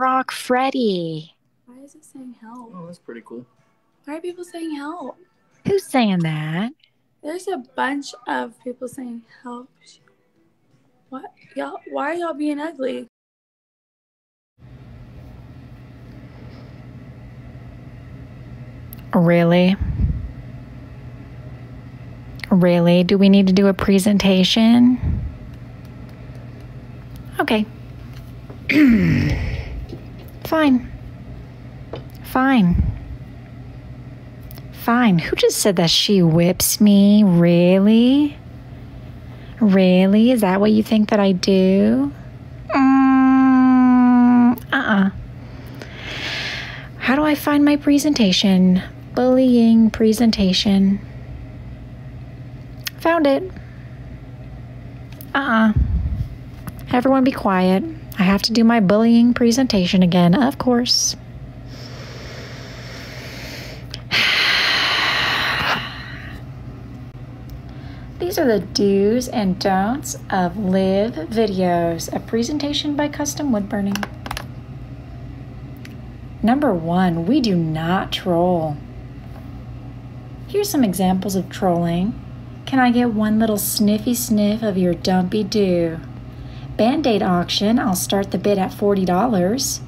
Rock Freddy. Why is it saying help? Oh, that's pretty cool. Why are people saying help? Who's saying that? There's a bunch of people saying help. What y'all? Why are y'all being ugly? Really? Really? Do we need to do a presentation? Okay. Fine. Fine. Fine. Who just said that she whips me? Really? Really? Is that what you think that I do? Mm, uh uh How do I find my presentation? Bullying presentation. Found it. Uh uh Everyone be quiet. I have to do my bullying presentation again, of course. These are the do's and don'ts of live videos, a presentation by Custom Wood Burning. Number one, we do not troll. Here's some examples of trolling. Can I get one little sniffy sniff of your dumpy do? Band aid auction, I'll start the bid at $40.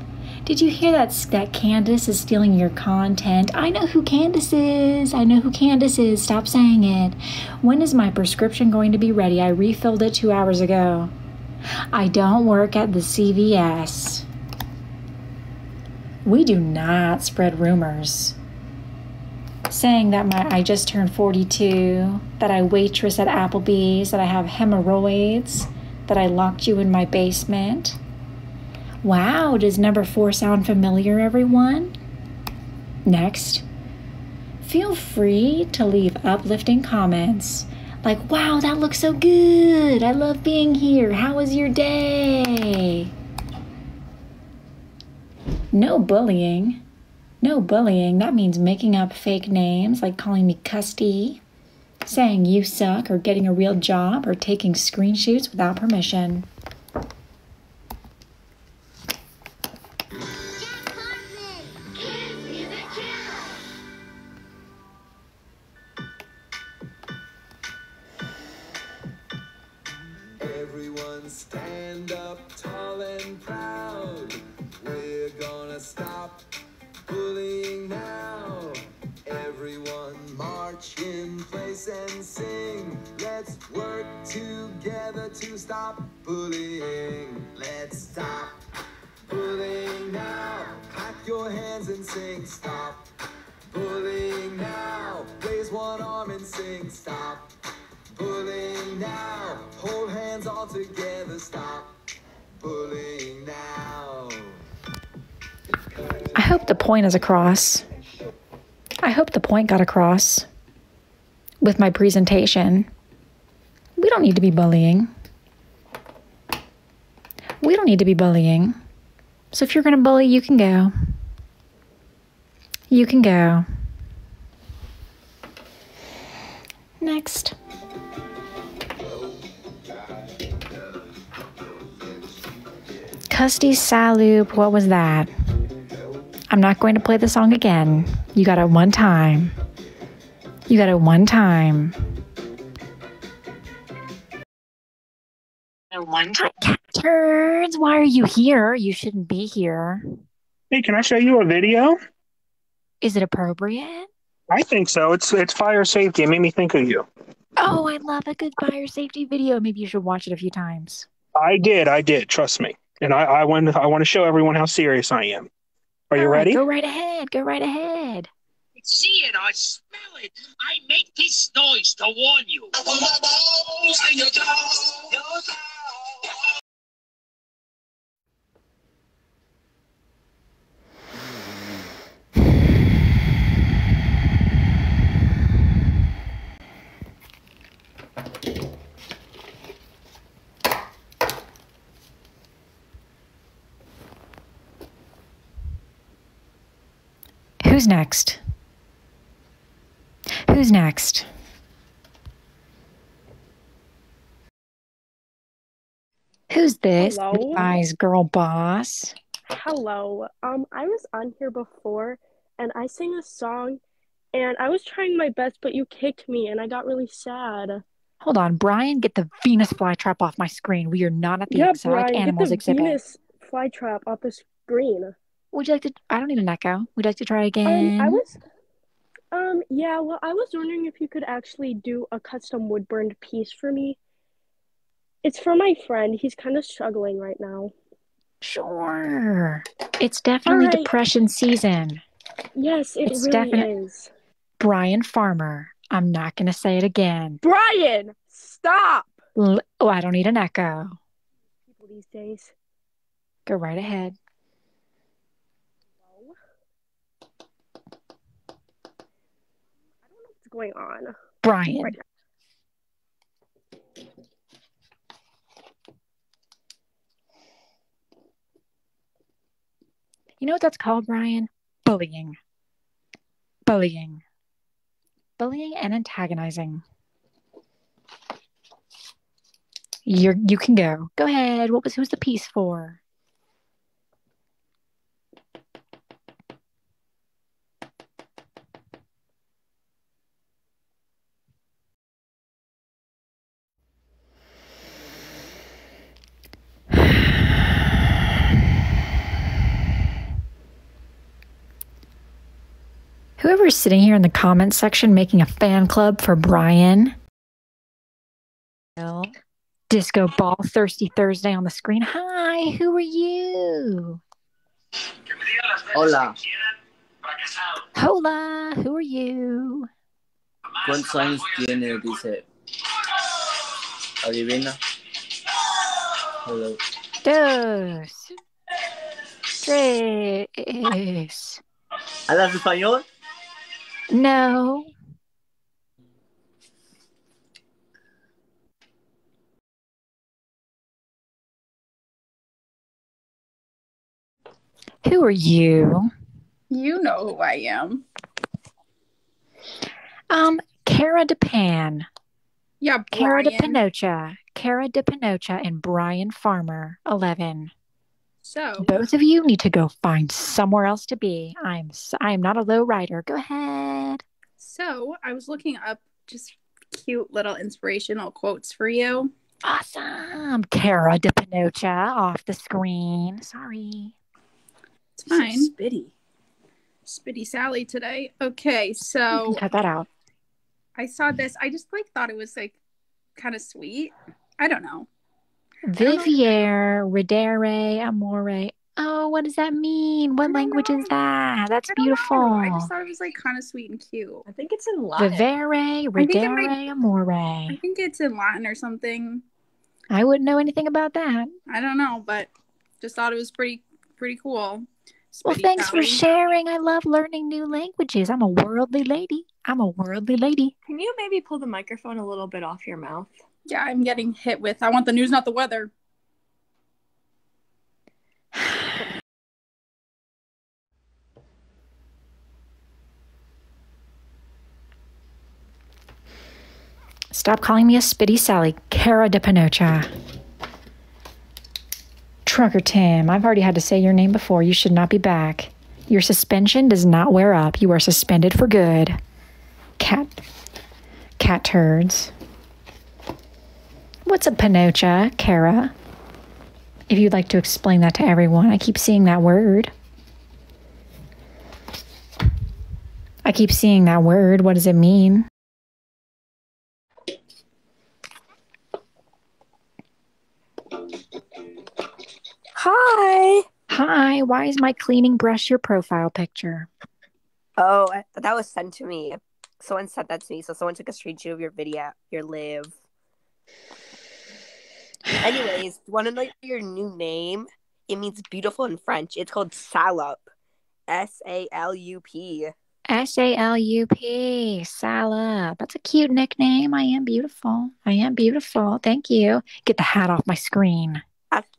Did you hear that, that Candace is stealing your content? I know who Candace is. I know who Candace is. Stop saying it. When is my prescription going to be ready? I refilled it two hours ago. I don't work at the CVS. We do not spread rumors. Saying that my I just turned 42, that I waitress at Applebee's, that I have hemorrhoids, that I locked you in my basement. Wow, does number four sound familiar, everyone? Next, feel free to leave uplifting comments like, wow, that looks so good. I love being here. How was your day? No bullying. No bullying. That means making up fake names like calling me Custy, saying you suck, or getting a real job, or taking screenshots without permission. Point is across. I hope the point got across with my presentation. We don't need to be bullying. We don't need to be bullying. So if you're going to bully, you can go. You can go. Next. Custy Salup, what was that? I'm not going to play the song again. You got it one time. You got it one time. One time. Cat turds, why are you here? You shouldn't be here. Hey, can I show you a video? Is it appropriate? I think so. It's it's fire safety. It made me think of you. Oh, I love a good fire safety video. Maybe you should watch it a few times. I did. I did. Trust me. And I, I want I want to show everyone how serious I am. Are you ready? Go right ahead. Go right ahead. see it, I smell it. I make this noise to warn you. Who's next? Who's next? Who's this? Hello? Eyes girl boss. Hello. Um, I was on here before and I sang a song and I was trying my best, but you kicked me and I got really sad. Hold on, Brian, get the Venus flytrap off my screen. We are not at the yeah, exotic Brian, animals get the exhibit. Venus flytrap off the screen. Would you like to? I don't need an echo. Would you like to try again? Um, I was, um, yeah. Well, I was wondering if you could actually do a custom wood burned piece for me. It's for my friend. He's kind of struggling right now. Sure. It's definitely Alright. depression season. Yes, it It's really is. Brian Farmer. I'm not going to say it again. Brian, stop. L- oh, I don't need an echo. People these days. Go right ahead. I don't know what's going on. Brian. Right You know what that's called, Brian? Bullying. Bullying. Bullying and antagonizing. You're you can go. Go ahead. What was who's the piece for? Sitting here in the comments section making a fan club for Brian. Disco Ball Thirsty Thursday on the screen. Hi, who are you? Hola, Hola, who are you? ¿cuántos años tiene? Dice. Adivina. Hello. Dos. Tres. ¿Hablas español? No. Who are you? You know who I am. Um, Cara DePan, Yeah, Cara de Brian. Pinocha, Cara de Pinocha, and Brian Farmer, 11. So, Both of you need to go find somewhere else to be. I'm I am not a low rider. Go ahead. so I was looking up just cute little inspirational quotes for you. Awesome. Cara de Pinocha off the screen. Sorry. It's fine. Spitty. Spitty Sally today. Okay, so cut that out. I saw this. I just like thought it was like kind of sweet. I don't know. Vivier, Ridere, Amore. Oh, what does that mean? What I don't language is that? That's I don't know. beautiful. I just thought it was like kind of sweet and cute. I think it's in Latin. Vivere, think it Ridere, might- Amore. I think it's in Latin or something. I wouldn't know anything about that. I don't know, but just thought it was pretty pretty cool. Well, Spitty thanks for sharing. I love learning new languages. I'm a worldly lady. I'm a worldly lady. Can you maybe pull the microphone a little bit off your mouth? Yeah, I'm getting hit with. I want the news, not the weather. Stop calling me a spitty Sally. Cara de Pinocha. Trucker Tim, I've already had to say your name before. You should not be back. Your suspension does not wear up. You are suspended for good. Cat. Cat turds. What's a Pinocha, Cara? If you'd like to explain that to everyone, I keep seeing that word. I keep seeing that word. What does it mean? Hi. Hi, why is my cleaning brush your profile picture? Oh, that was sent to me. Someone sent that to me. So someone took a screenshot of your video, your live. Anyways, want to know your new name? It means beautiful in French. It's called Salup. S A L U P. S A L U P, Salad. That's a cute nickname. I am beautiful. I am beautiful. Thank you. Get the hat off my screen.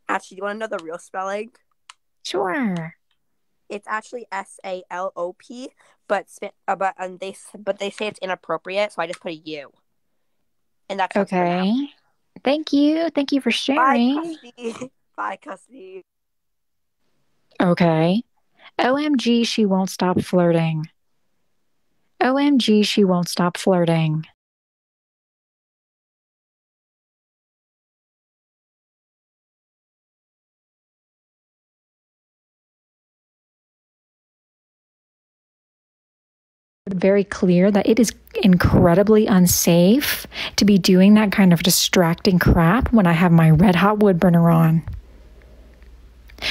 Actually, do you want to know the real spelling? Sure. It's actually S A L O P, but uh, but um, they but they say it's inappropriate, so I just put a U. And that's. Okay. Thank you. Thank you for sharing. Bye, custody. Bye, custody. Okay. OMG, she won't stop flirting. OMG, she won't stop flirting. Very clear that it is incredibly unsafe to be doing that kind of distracting crap when I have my red hot wood burner on.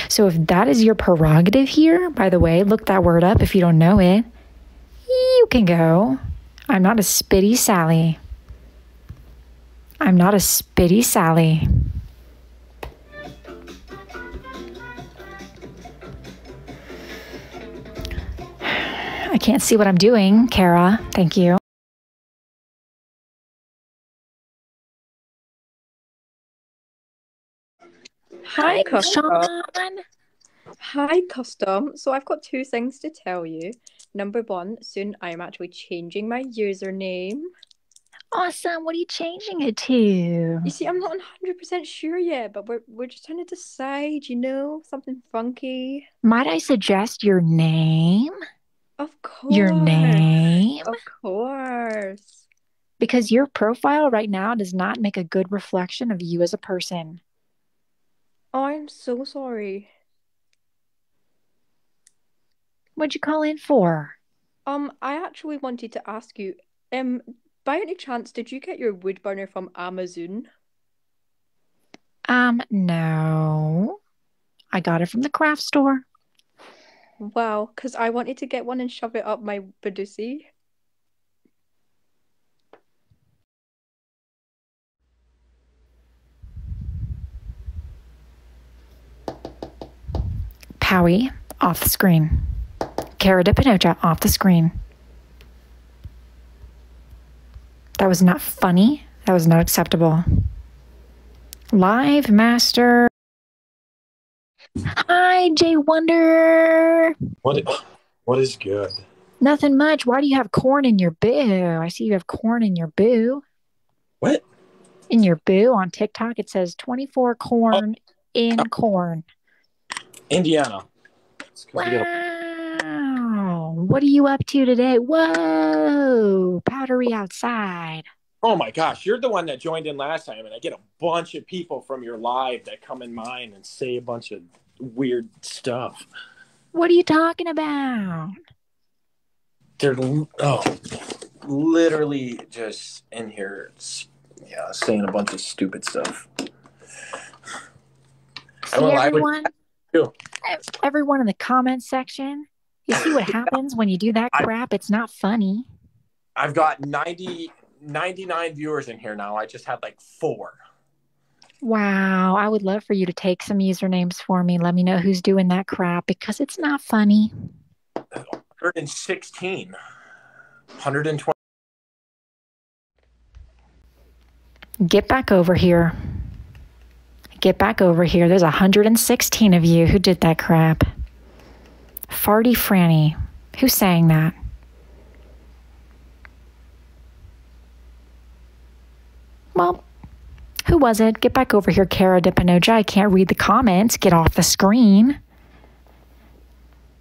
So, if that is your prerogative here, by the way, look that word up if you don't know it. You can go. I'm not a spitty Sally. I'm not a spitty Sally. I can't see what I'm doing, Kara. Thank you. Hi, Sean. Custom. Hi, Custom. So I've got two things to tell you. Number one, soon I am actually changing my username. Awesome. What are you changing it to? You see, I'm not 100% sure yet, but we're, we're just trying to decide, you know, something funky. Might I suggest your name? Of course. Your name? Of course. Because your profile right now does not make a good reflection of you as a person. Oh, I'm so sorry. What'd you call in for? Um, I actually wanted to ask you, um, by any chance, did you get your wood burner from Amazon? Um, no. I got it from the craft store. Wow, because I wanted to get one and shove it up my Badusi. Powie off the screen. Cara de Pinocha off the screen. That was not funny. That was not acceptable. Live Master. Hi, Jay Wonder. What what is good? Nothing much. Why do you have corn in your boo? I see you have corn in your boo. What? In your boo on TikTok, it says 24 corn oh. in corn. Indiana. It's 'cause we got a- Wow. What are you up to today? Whoa. Powdery outside. Oh my gosh, you're the one that joined in last time, and I get a bunch of people from your live that come in mine and say a bunch of weird stuff. What are you talking about? They're oh, literally just in here, yeah, saying a bunch of stupid stuff. See with everyone? ev- Everyone in the comments section. You see what happens when you do that crap? It's not funny. I've got 90, 99 viewers in here now. I just had like four. Wow. I would love for you to take some usernames for me. Let me know who's doing that crap because it's not funny. 116. 120. Get back over here. Get back over here. There's 116 of you who did that crap. Farty Franny. Who sang that? Well, who was it? Get back over here, Cara de I can't read the comments. Get off the screen.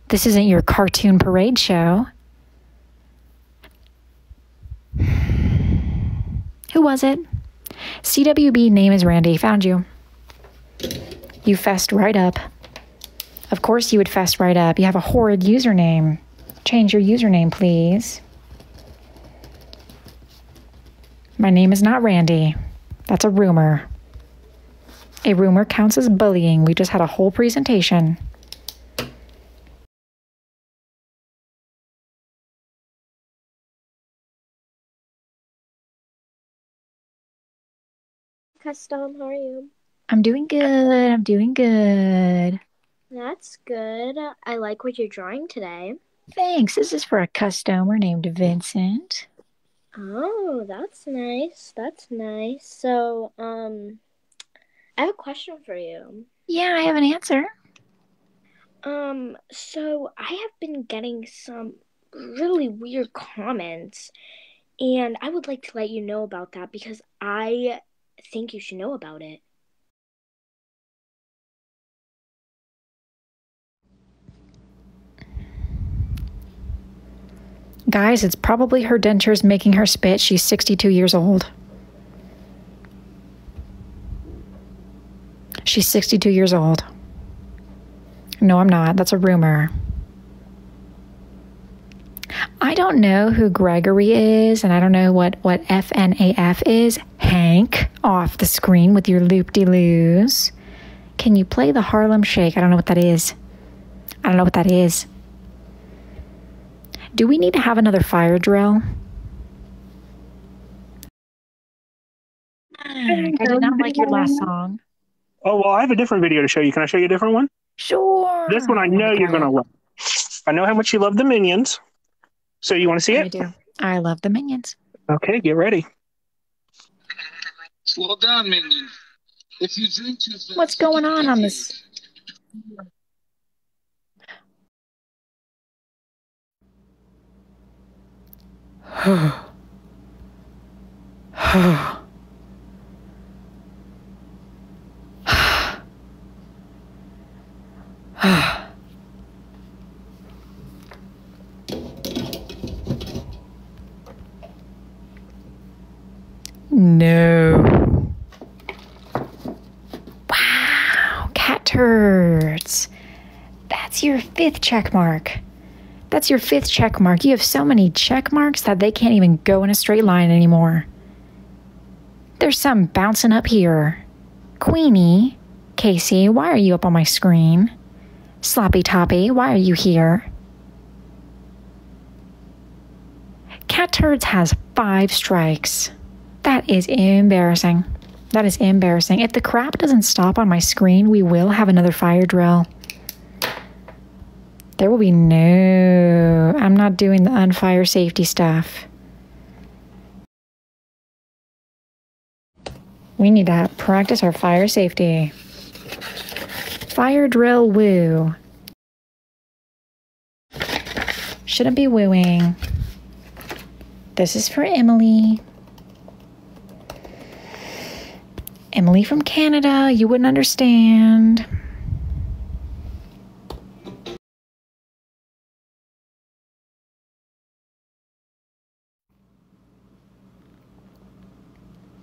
This isn't your cartoon parade show. Who was it? CWB name is Randy. Found you. You fessed right up. Of course, you would fess right up. You have a horrid username. Change your username, please. My name is not Randy. That's a rumor. A rumor counts as bullying. We just had a whole presentation. Custom, how are you? I'm doing good. I'm doing good. That's good. I like what you're drawing today. Thanks. This is for a customer named Vincent. Oh, that's nice. That's nice. So, um, I have a question for you. Yeah, I have an answer. Um, so I have been getting some really weird comments, and I would like to let you know about that because I think you should know about it. Guys, it's probably her dentures making her spit. She's 62 years old. She's 62 years old. No, I'm not. That's a rumor. I don't know who Gregory is, and I don't know what, what FNAF is. Hank, off the screen with your loop de loos. Can you play the Harlem Shake? I don't know what that is. I don't know what that is. Do we need to have another fire drill? I did not like your last song. Oh well, I have a different video to show you. Can I show you a different one? Sure. This one I know you're gonna love. I know how much you love the minions. So you want to see I it? do. I love the minions. Okay, get ready. Slow down, minion. If you drink too fast, What's going on on this? No. Wow, cat turds. That's your fifth check mark. That's your fifth check mark. You have so many check marks that they can't even go in a straight line anymore. There's some bouncing up here. Queenie, Casey, why are you up on my screen? Sloppy Toppy, why are you here? Cat Turds has five strikes. That is embarrassing. That is embarrassing. If the crap doesn't stop on my screen, we will have another fire drill. There will be no. I'm not doing the unfire safety stuff. We need to practice our fire safety. Fire drill woo. Shouldn't be wooing. This is for Emily. Emily from Canada, you wouldn't understand.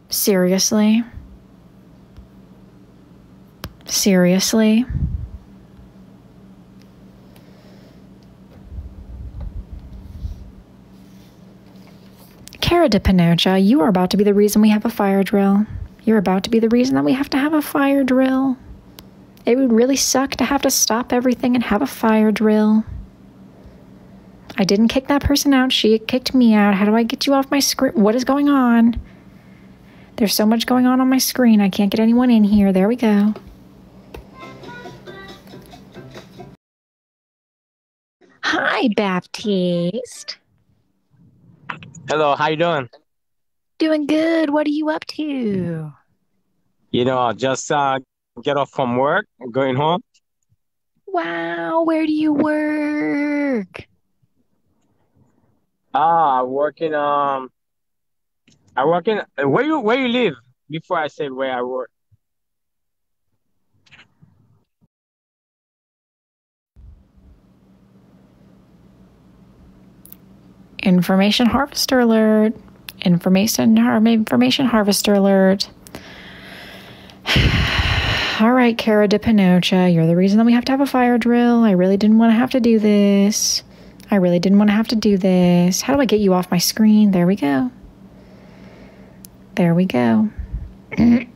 Seriously? Seriously? Cara de Pinocha, you are about to be the reason we have a fire drill. You're about to be the reason that we have to have a fire drill. It would really suck to have to stop everything and have a fire drill. I didn't kick that person out. She kicked me out. How do I get you off my screen? What is going on? There's so much going on on my screen. I can't get anyone in here. There we go. Hi, Baptiste. Hello, how you doing? Doing good. What are you up to? You know, just uh, get off from work, going home. Wow, where do you work? Ah, working. Um, I work in where you where you live. Before I said where I work. Information harvester alert. Information har- information harvester alert. All right, Cara de Pinocha, you're the reason that we have to have a fire drill. I really didn't want to have to do this. I really didn't want to have to do this. How do I get you off my screen? There we go. There we go.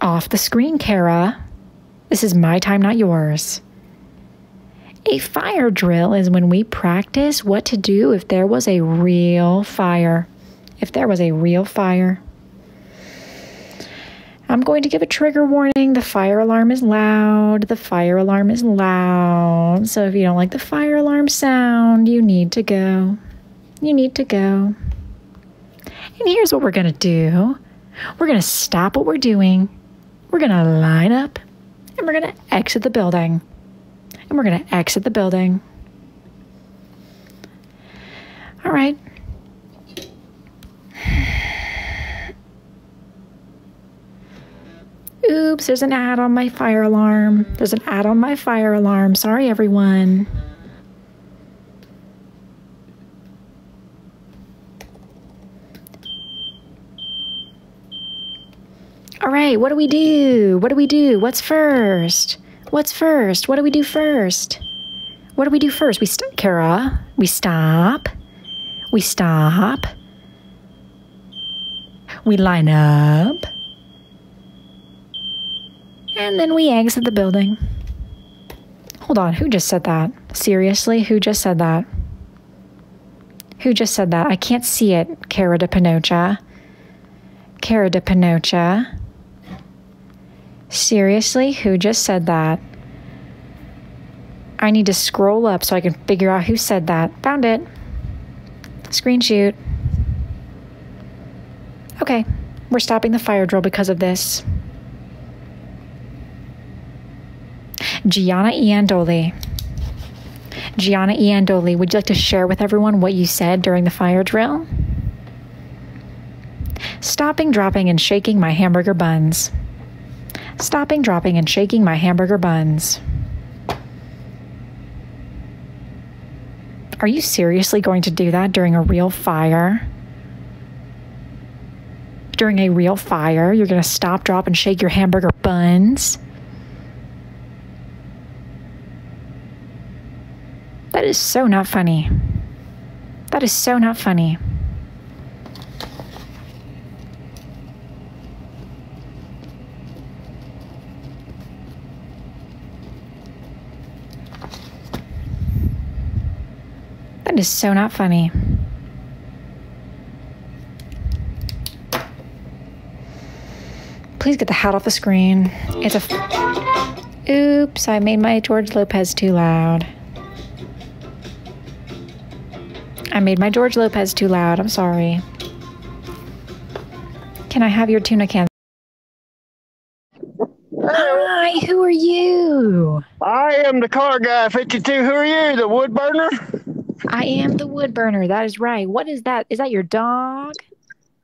off the screen, Kara. This is my time, not yours. A fire drill is when we practice what to do if there was a real fire. If there was a real fire. I'm going to give a trigger warning. The fire alarm is loud. The fire alarm is loud. So if you don't like the fire alarm sound, you need to go. You need to go. And here's what we're going to do we're going to stop what we're doing. We're going to line up and we're going to exit the building. And we're going to exit the building. All right. Oops, there's an ad on my fire alarm. There's an ad on my fire alarm. Sorry, everyone. Right. What do we do? What do we do? What's first? What's first? What do we do first? What do we do first? We stop, Kara. We stop. We stop. We line up. And then we exit the building. Hold on, who just said that? Seriously, who just said that? Who just said that? I can't see it, Cara de Pinocha. Cara de Pinocha. Seriously, who just said that? I need to scroll up so I can figure out who said that. Found it. Screen shoot. Okay, we're stopping the fire drill because of this. Gianna Iandoli. Gianna Iandoli, would you like to share with everyone what you said during the fire drill? Stopping, dropping, and shaking my hamburger buns. Stopping, dropping, and shaking my hamburger buns. Are you seriously going to do that during a real fire? During a real fire, you're going to stop, drop, and shake your hamburger buns? That is so not funny. That is so not funny. That is so not funny. Please get the hat off the screen. It's a. Oops, I made my George Lopez too loud. I made my George Lopez too loud. I'm sorry. Can I have your tuna can? Hi, who are you? I am the car guy, 52. Who are you, the wood burner? I am the wood burner. That is right. What is that? Is that your dog?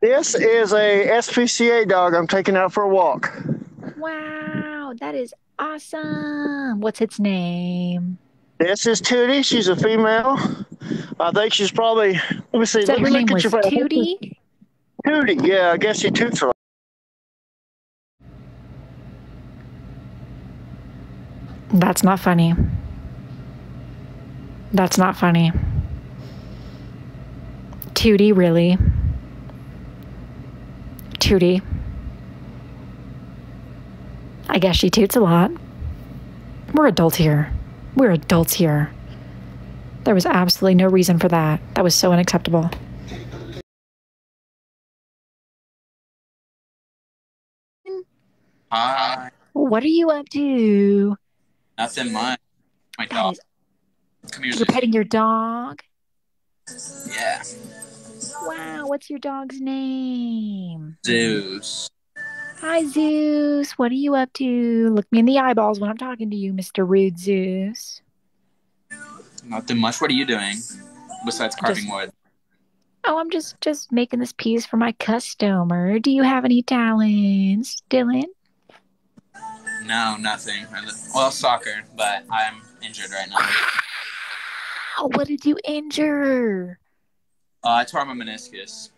This is a SPCA dog I'm taking out for a walk. Wow, that is awesome. What's its name? This is Tootie. She's a female. I think she's probably, let me see. Said let me her name look was at your Tootie. Tootie, yeah, I guess she toots a lot. That's not funny. That's not funny. Tootie, really? Tootie. I guess she toots a lot. We're adults here. We're adults here. There was absolutely no reason for that. That was so unacceptable. Hi. What are you up to? Nothing much. My dog. Come here. You're petting your dog? Yeah. Wow, what's your dog's name? Zeus. Hi, Zeus. What are you up to? Look me in the eyeballs when I'm talking to you, Mr. Rude Zeus. Nothing much. What are you doing besides carving Just- wood? Oh, I'm just just making this piece for my customer. Do you have any talents, Dylan? No, nothing. Well, soccer, but I'm injured right now. Oh, what did you injure? Uh, I tore my meniscus.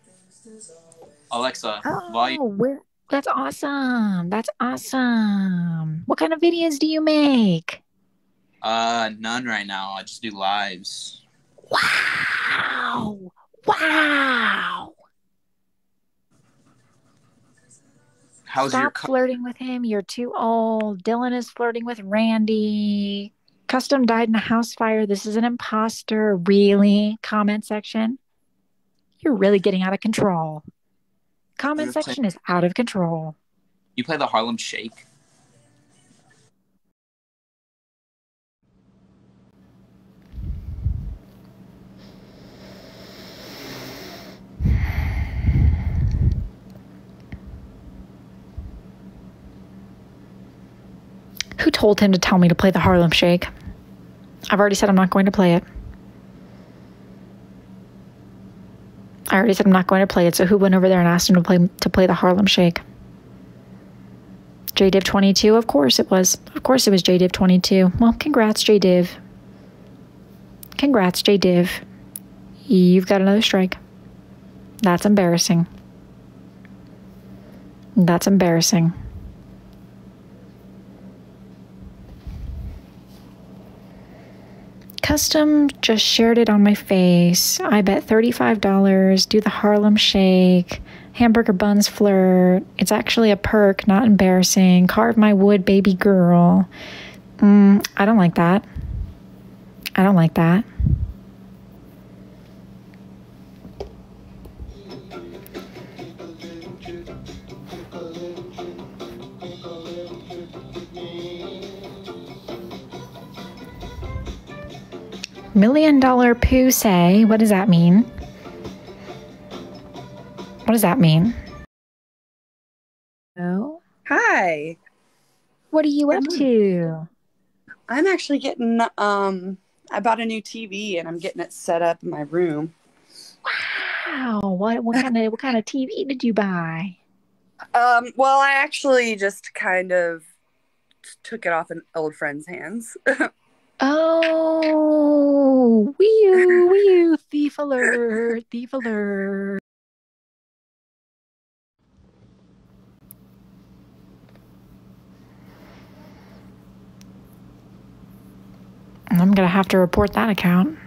Alexa, Oh, volume. That's awesome. That's awesome. What kind of videos do you make? Uh, none right now. I just do lives. Wow. Wow. How's Stop your co- flirting with him. You're too old. Dylan is flirting with Randy. Custom died in a house fire. This is an imposter. Really? Comment section. You're really getting out of control. Comment playing- section is out of control. You play the Harlem Shake? Who told him to tell me to play the Harlem Shake? I've already said I'm not going to play it. I already said I'm not going to play it, so who went over there and asked him to play to play the Harlem Shake? JDiv 22, of course it was. Of course it was JDiv 22. Well, congrats, JDiv. Congrats, JDiv. You've got another strike. That's embarrassing. That's embarrassing. Custom just shared it on my face. I bet $35. Do the Harlem Shake. Hamburger buns flirt. It's actually a perk, not embarrassing. Carve my wood, baby girl. Mm, I don't like that. I don't like that. Million dollar poo say. What does that mean? What does that mean? Oh. Hi. What are you up I'm- to? I'm actually getting um I bought a new TV and I'm getting it set up in my room. Wow. What what kind of what kind of TV did you buy? Um well I actually just kind of took it off an old friend's hands. Oh, wee you, wee you, thief alert, thief alert. I'm gonna have to report that account.